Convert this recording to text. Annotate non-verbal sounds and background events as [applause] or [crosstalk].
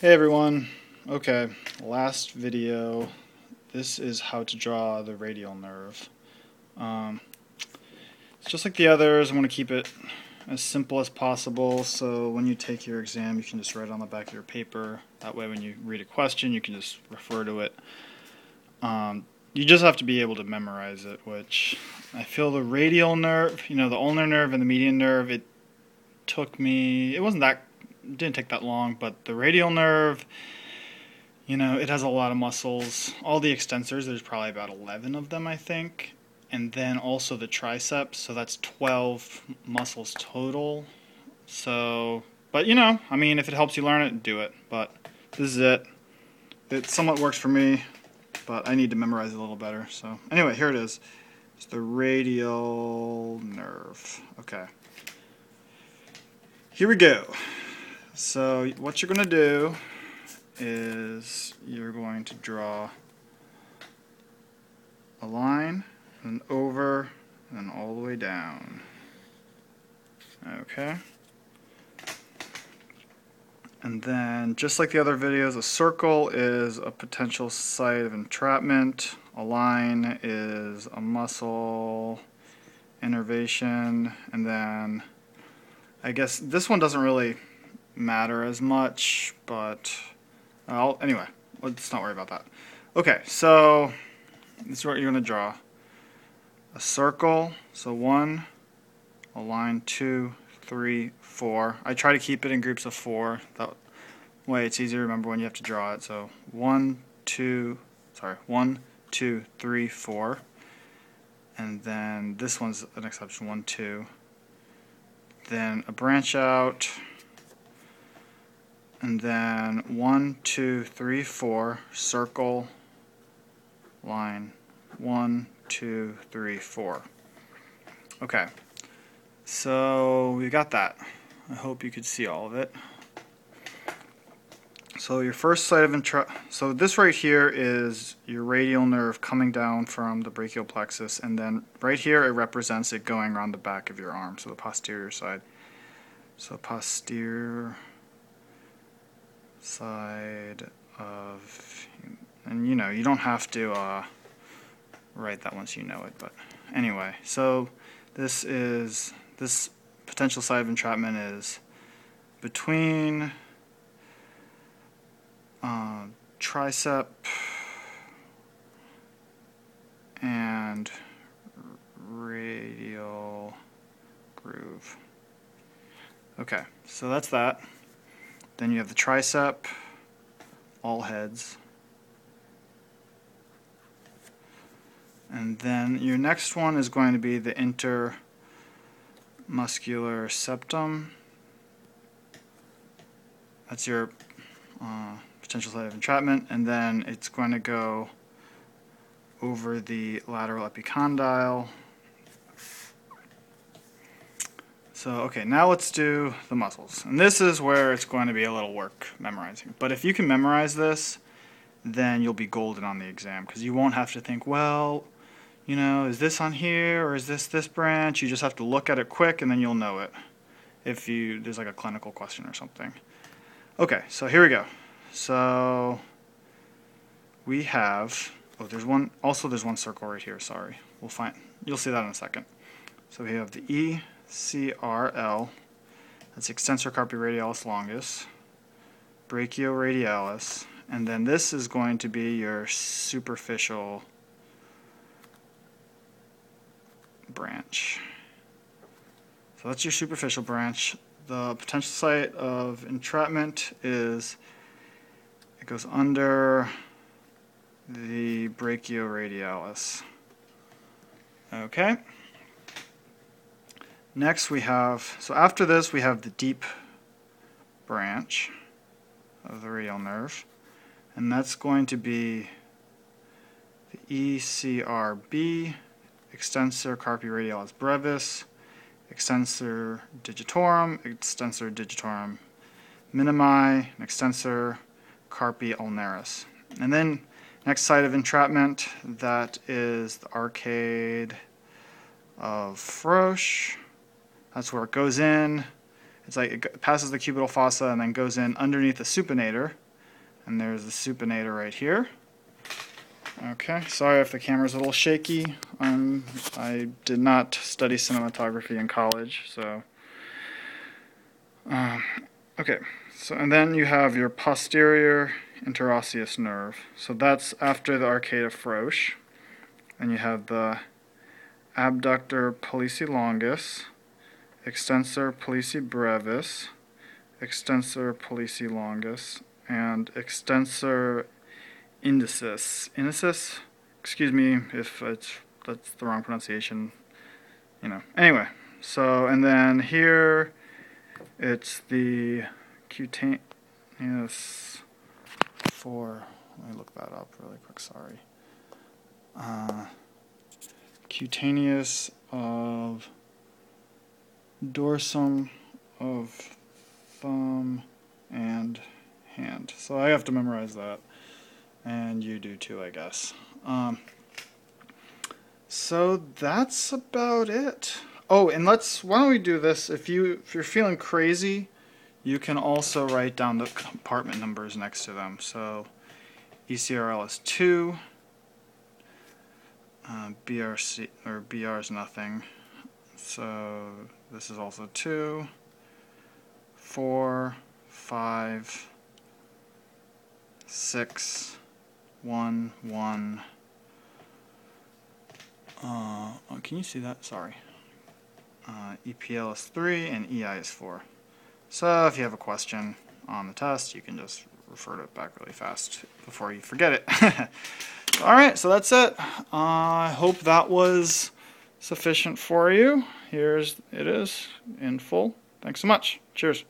Hey everyone. Okay, last video. This is how to draw the radial nerve. Um, it's just like the others. I want to keep it as simple as possible so when you take your exam you can just write it on the back of your paper. That way when you read a question you can just refer to it. Um, you just have to be able to memorize it, which I feel the radial nerve, you know, the ulnar nerve and the median nerve, it took me, it wasn't that didn't take that long, but the radial nerve, you know, it has a lot of muscles. All the extensors, there's probably about 11 of them, I think. And then also the triceps, so that's 12 muscles total. So, but you know, I mean, if it helps you learn it, do it. But this is it. It somewhat works for me, but I need to memorize it a little better. So, anyway, here it is. It's the radial nerve. Okay. Here we go. So what you're going to do is you're going to draw a line and over and all the way down. Okay. And then, just like the other videos, a circle is a potential site of entrapment. A line is a muscle innervation. And then, I guess this one doesn't really matter as much, but anyway, let's not worry about that. Okay, so this is what you're going to draw. A circle, so one, a line, two, three, four. I try to keep it in groups of four. That way it's easier to remember when you have to draw it. So one, two, sorry, one, two, three, four. And then this one's an exception, one, two. Then a branch out and then one, two, three, four, circle, line, one, two, three, four. Okay, so we got that. I hope you could see all of it. So your first site of intra so this right here is your radial nerve coming down from the brachial plexus and then right here it represents it going around the back of your arm, so the posterior side. So posterior side of, and you know, you don't have to uh, write that once you know it, but anyway, so this is, this potential side of entrapment is between uh, tricep and radial groove. Okay, so that's that. Then you have the tricep, all heads. And then your next one is going to be the intermuscular septum. That's your uh, potential site of entrapment. And then it's going to go over the lateral epicondyle. So, okay, now let's do the muscles. And this is where it's going to be a little work memorizing. But if you can memorize this, then you'll be golden on the exam because you won't have to think, well, you know, is this on here or is this this branch? You just have to look at it quick and then you'll know it if you there's like a clinical question or something. Okay, so here we go. So we have oh there's one also there's one circle right here, sorry. We'll find you'll see that in a second. So we have the E CRL, that's extensor carpi radialis longus, brachioradialis, and then this is going to be your superficial branch. So that's your superficial branch. The potential site of entrapment is, it goes under the brachioradialis. Okay. Next we have, so after this we have the deep branch of the radial nerve, and that's going to be the ECRB, extensor carpi radialis brevis, extensor digitorum, extensor digitorum minimi, and extensor carpi ulnaris. And then next site of entrapment, that is the arcade of Frohse. That's where it goes in. It's like it passes the cubital fossa and then goes in underneath the supinator. And there's the supinator right here. Okay, sorry if the camera's a little shaky. Um, I did not study cinematography in college, so. Um, okay, so and then you have your posterior interosseous nerve. So that's after the arcade of Frohse. And you have the abductor pollici longus, extensor pollici brevis, extensor pollici longus, and extensor indicis. Indicis? Excuse me if it's that's the wrong pronunciation. You know. Anyway, so and then here it's the cutaneous for let me look that up really quick, sorry. Uh, cutaneous of dorsum of thumb and hand. So I have to memorize that. And you do too, I guess. Um, so that's about it. Oh, and let's, why don't we do this? If, you, if you're feeling crazy, you can also write down the compartment numbers next to them. So ECRL is 2, uh, BRC, or BR is nothing. So this is also 2, 4, 5, 6, 1, 1. Uh, oh, can you see that? Sorry. Uh, EPL is 3 and EI is 4. So if you have a question on the test, you can just refer to it back really fast before you forget it. [laughs] Alright, so that's it. Uh, I hope that was sufficient for you. Here's it is in full. Thanks so much. Cheers.